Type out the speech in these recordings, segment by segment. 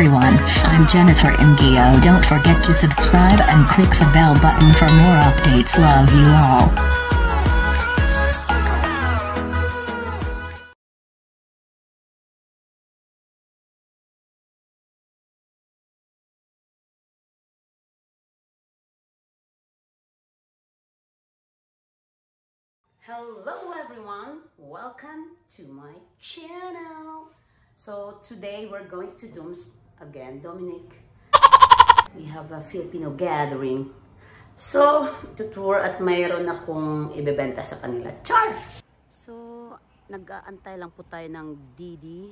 Everyone, I'm Jennifer Ngio. Don't forget to subscribe and click the bell button for more updates. Love you all. Hello everyone, welcome to my channel. So today we're going to Dooms again, Dominic. We have a Filipino gathering. So, tutour at mayroon akong ibebenta sa kanila. Char! So, nag-aantay lang po tayo ng Didi.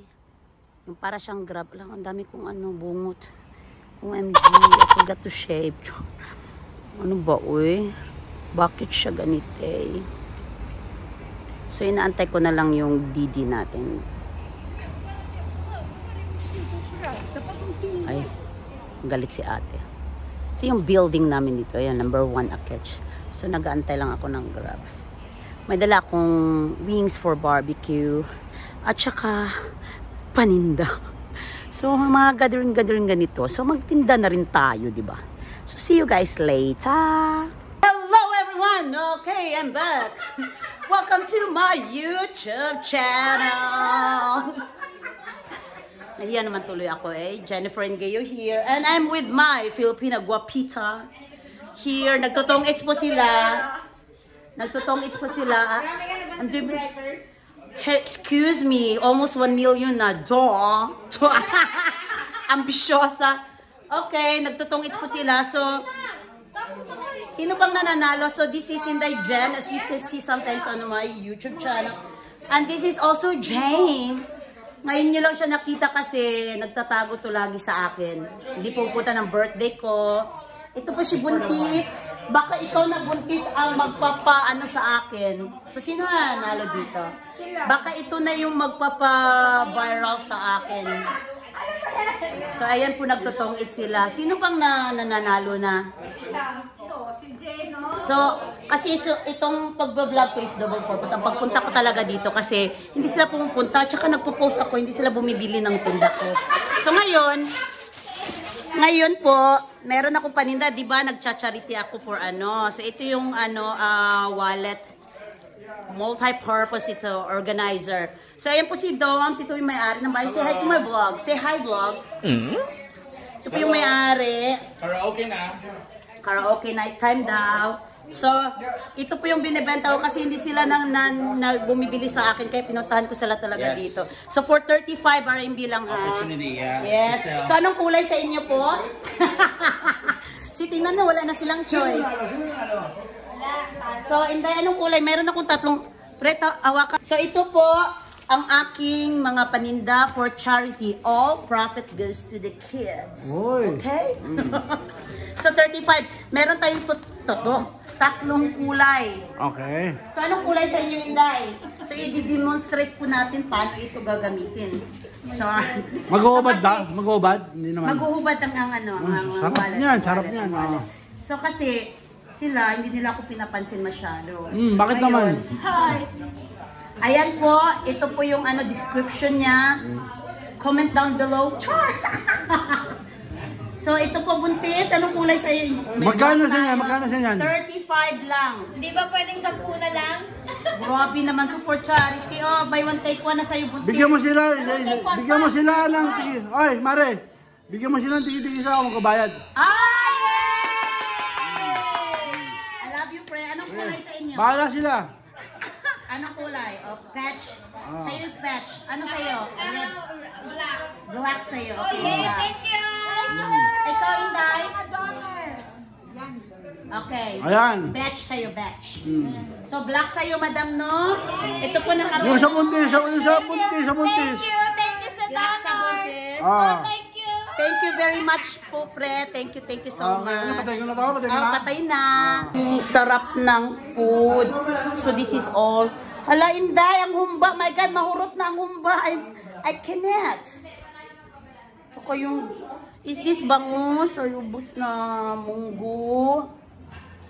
Yung para siyang grab lang. Ang dami kong ano, bungot. OMG, I forgot to shave. Ano ba, uy? Bakit siya ganit eh? So, inaantay ko na lang yung Didi natin. Ay, galit si ate. Ito yung building namin dito. Ayan, number one Akech. So, nag-aantay lang ako ng grab. May dala akong wings for barbecue. At saka, paninda. So, mga gathering-gathering ganito. So, magtinda na rin tayo, di ba? So, see you guys later! Hello everyone! Okay, I'm back! Welcome to my YouTube channel! Nahiya naman tuloy ako eh. Jennifer Ngeo here. And I'm with my Filipina guapita. Here, nagtutong it's po sila. Nagtutong it's po sila. I'm. Hey, excuse me, almost 1 million na. Do. Ambisyosa. Okay, nagtutong it's po sila. So, sino bang nananalo? So, this is Inday Jen, as you can see sometimes on my YouTube channel. And this is also Jane. Ngayon nyo lang siya nakita kasi nagtatago to lagi sa akin. Hindi pupunta ng birthday ko. Ito po si Buntis. Baka ikaw na Buntis ang magpapaano sa akin. So, sino na nalo dito? Baka ito na yung magpapa-viral sa akin. So, ayan po nagtotong it sila. Sino bang na nananalo na? So, kasi so, itong pagbablog ko is double purpose. Ang pagpunta ko talaga dito kasi hindi sila pumupunta, tsaka nagpo-post ako, hindi sila bumibili ng tinda ko. So, ngayon, ngayon po, meron akong paninda, di ba? Nagcha-charity ako for ano. So, ito yung ano, uh, wallet multi-purpose ito, organizer. So, ayan po si Doms. Ito yung may-ari ng bahay. Say hi to my vlog. Say hi, vlog. Mm? Ito po yung may-ari. Karaoke na. Karaoke night time daw. So, ito po yung binibenta ko kasi hindi sila nang, nang, nang bumibili sa akin kaya pinuntahan ko sila talaga Yes. dito. So, for 35 RMB lang ha. Opportunity, yeah. Yes. So- So, anong kulay sa inyo po? si tingnan na, wala na silang choice. So, Inday, anong kulay? Meron akong tatlong preta awakan. So, ito po ang aking mga paninda for charity. All profit goes to the kids. Okay? so, 35. Meron tayong to, to, to, tatlong kulay. Okay. So, anong kulay sa inyo, Inday? So, i-demonstrate po natin paano ito gagamitin. So, Mag-uubad so, ba? Mag-uubad? Hindi naman. Mag-uhubad ang, ang ano, ang, ang sarap wallet, niyan, sarap niyan. So kasi sila hindi nila ako pinapansin masyado. Hmm, bakit Ngayon, naman? Ayan po, ito po yung ano description niya. Comment down below. Char! so ito po buntis, anong kulay sa iyo? Magkano siya yan? Magkano siya yan? 35 lang. Di ba pwedeng sampu na lang? Grabe naman to for charity. Oh, buy one take one na sa iyo buntis. Bigyan mo sila, bigyan mo sila ng tigi. Ay, Mare, bigyan mo sila ng tigi-tigi sa ako magkabayad. Ay! Bahala sila. Anong kulay? O, patch? Ah. Sa'yo patch. Ano sa'yo? Red. Black. Black sa'yo. Oh, Okay, yay! black. Thank you! Ikaw, Inday? dollars! Yan. Okay. Ayan. Batch sa'yo, batch. So, black sa'yo, madam, no? Ito po na kami. Yung sa buntis, sa, yung sa buntis, sa buntis. Thank you! Thank you sa Black sa donors! buntis. Oh, Ah. thank you! Thank you very much po, pre. Thank you, thank you so Okay, ano, much. patay ko na to? Patay ko Ah, na? patay na. Ang sarap ng food. So, this is all. Hala, Inday, ang humba. My God, mahurot na ang humba. I, I cannot. Tsaka yung, is this bangus or ubos na munggo?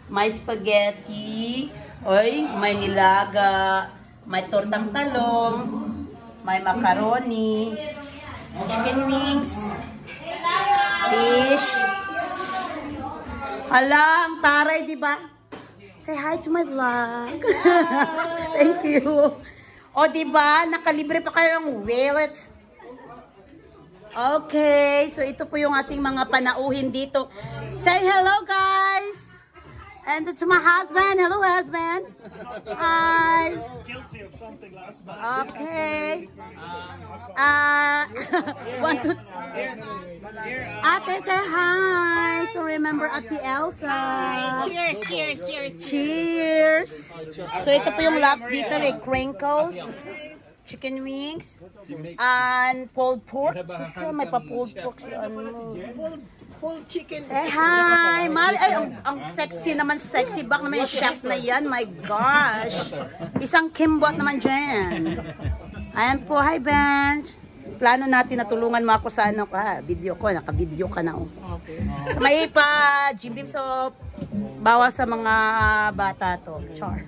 May spaghetti. Oy, may nilaga. May tortang talong. May macaroni. Chicken wings. Fish. Hala, ang taray, di ba? Say hi to my vlog. Thank you. O, di ba? Nakalibre pa kayo ng wallet. Okay, so ito po yung ating mga panauhin dito. Say hello, guys! And to my husband. Hello, husband. Hi. Okay. Uh, one, two, Ate, say hi. So remember Ate Elsa. Cheers, cheers, cheers. Cheers! So ito po yung laps dito, like crinkles, chicken wings, and pulled pork. Sister, may pa-pulled pork si ano. Whole chicken. Say hi! Mari, ay, ang, ang sexy naman, sexy back naman yung chef na yan. My gosh! Isang kimbot naman dyan. Ayan po, hi bench. Plano natin na tulungan mo ako sa ano ka, video ko, naka-video ka na. Oh. So, may pa, Jim Beam soap, bawa sa mga bata to. Char.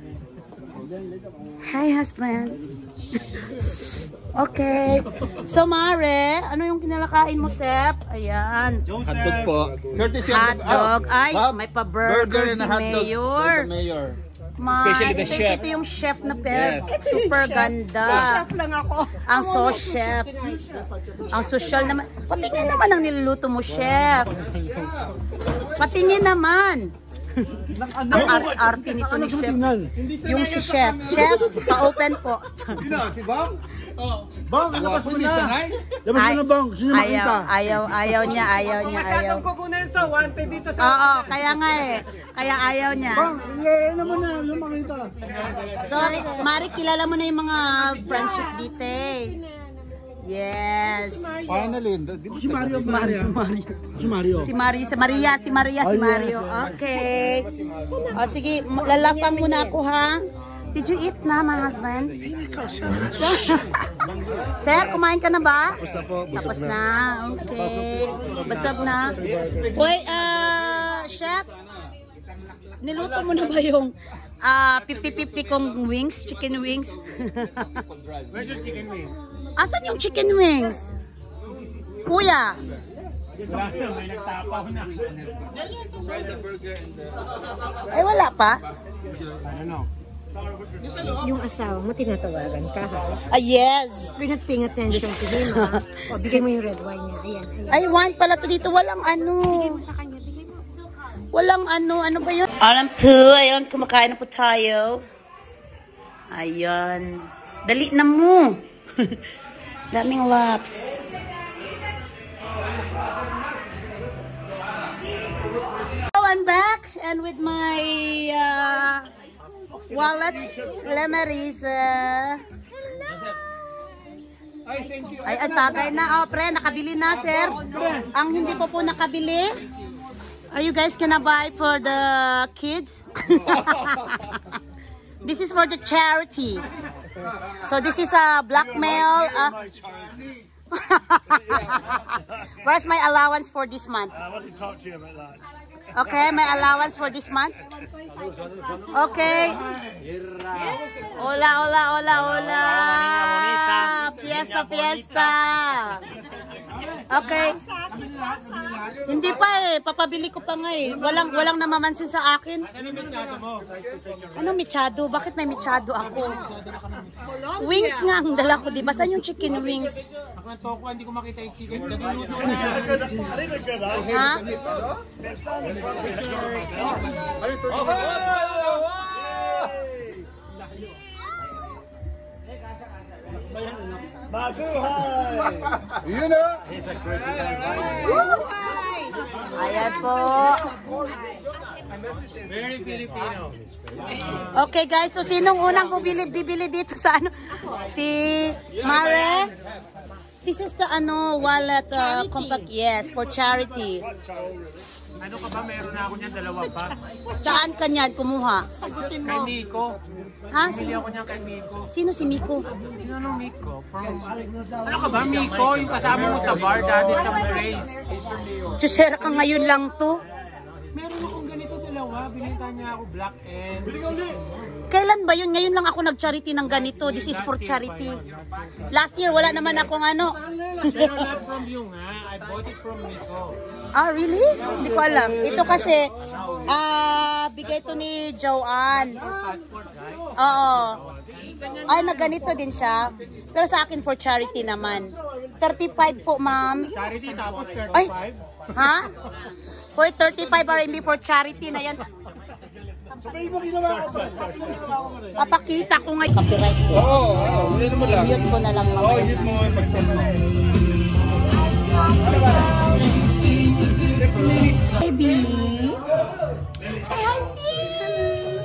Hi, husband. okay. So, Mare, ano yung kinalakain mo, Sep? Ayan. Hotdog po. Courtesy of the- Hotdog. Ay, Ah, may pa-burger si hotdog Mayor. mayor. Ma, Especially the ito, chef. Ito yung chef na per. Yes. Super ganda. Chef lang ako. Ang so chef. Ang social naman. Patingin naman ang niluluto mo, chef. Patingin naman. Ang arte-arte nito ni chef. Yung si chef. Chef, pa-open po. Si Bang? Bang, labas mo Hindi na. Labas mo na, Bang. Sino ayaw, makita? ayaw, ayaw niya, ayaw niya, ayaw. Masyadong kukunan to. Wanted dito sa... Oo, kaya nga eh. Kaya ayaw niya. Bang, eh, naman na. Yung makita. So, Mari, kilala mo na yung mga friendship dito eh. Yes. Finally. Dito Si Mario, Mario. Si Mario. Si Mario, si Maria, si Maria, si Oh. Mario. Okay. O sige, m- lalapang muna ako ha. Did you eat na, my husband? Sir, kumain ka na ba? Basta po, Tapos na. Okay. Basag na. Uy, ah, chef, niluto mo na ba yung ah 50-50 kong wings, chicken wings? Where's your chicken wing? Asan yung chicken wings? Kuya, May nagtapaw na. ay wala pa? Yung asawa mo, tinatawagan ka. ha? Ah, yes. You're not paying attention to him. ha? O, bigay mo yung red wine niya. Ayan, ayan. Ay, wine pala to dito. Walang ano. Bigay mo sa kanya. Bigay mo. Walang ano. Ano ba yun? Alam po. Ayun, kumakain na po tayo. Ayan. Dali na mo. Daming laps. So, I'm back and with my uh, wallet, Lemarisa. Ay, ay, tagay na. Oh, pre, nakabili na, sir. Ang hindi po po nakabili. Are you guys gonna buy for the kids? this is for the charity. So this is a blackmail. Uh, Where's my allowance for this month? I want to talk to you about that. Okay, my allowance for this month. Okay. Hola, hola, hola, hola. Fiesta, fiesta. Okay. Hindi pa eh, papabili ko pa nga eh. Walang walang namamansin sa akin. Ano michado? Bakit may michado ako? Wings nga ang dala ko, di ba? Saan yung chicken wings? Ako ng toko, hindi ko makita yung chicken. Nagluluto na. Ha? Ayan po. Very Filipino. Okay guys, so sinong unang bibili, bibili dito sa ano? Si Mare? This is the ano wallet uh, compact yes for charity. Ano ka ba? Meron na ako niyan, dalawa pa. Saan ka niyan kumuha? Kay Miko. Ha? Bili Si, ako niyan kay Miko. sino si Miko? Sino ano Miko? From... Ano ka ba, Miko? Yung kasama mo sa bar dati sa Grace. Chusera ka ngayon lang to. Meron akong ganito dalawa. Binita niya ako black and... Kailan ba yun? Ngayon lang ako nag-charity ng ganito. This is for charity. Last year, wala naman akong ano. Pero not from you nga. I bought it from Nico. Ah, really? Hindi ko alam. Ito kasi, ah, bigay to ni Joanne. Oo. Ay, nagganito din siya. Pero sa akin for charity naman. 35 po, ma'am. Charity tapos 35. Ay, ha? For 35 RMB for charity na yan. Papakita ko nga. Copyright ko. Oo, oo. mo lang. I-mute ko na lang mamaya. Oo, mute mo. Baby. Say hi, Dean.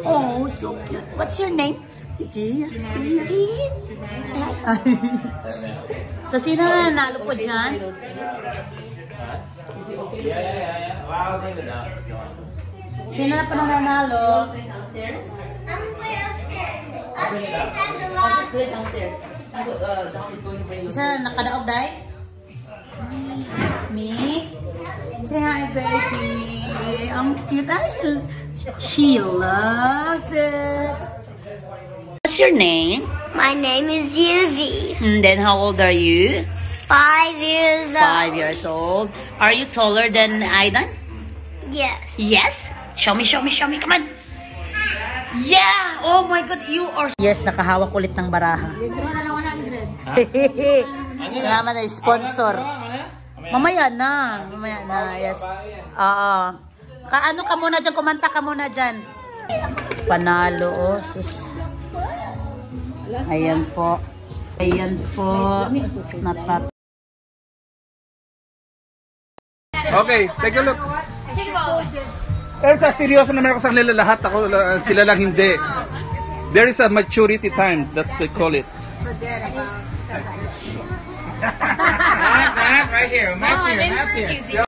Oh, so cute. What's your name? Gigi. Gigi. so, sino na nanalo po dyan? Sino na pa nanalo? Isa na nakadaog, day? Me? Say hi, baby. Ang cute. Ay, she loves it. What's your name? My name is Yuzi. And then how old are you? Five years old. Five years old. Are you taller than Aidan? Yes. Yes? Show me, show me, show me. Come on. Yeah! Oh my God, you are... Yes, nakahawak ulit ng baraha. Naman na sponsor. Mamaya na. Mamaya na, yes. Oo. Ka ano ka muna dyan? Kumanta ka muna dyan. Panalo, oh. Sus. Ayan po. Ayan po. Natat Okay, take a look. Elsa, seryoso naman ako sa kanila lahat. Ako, sila lang hindi. There is a maturity time. That's I call it. Right here. Matt's here. Matt's here.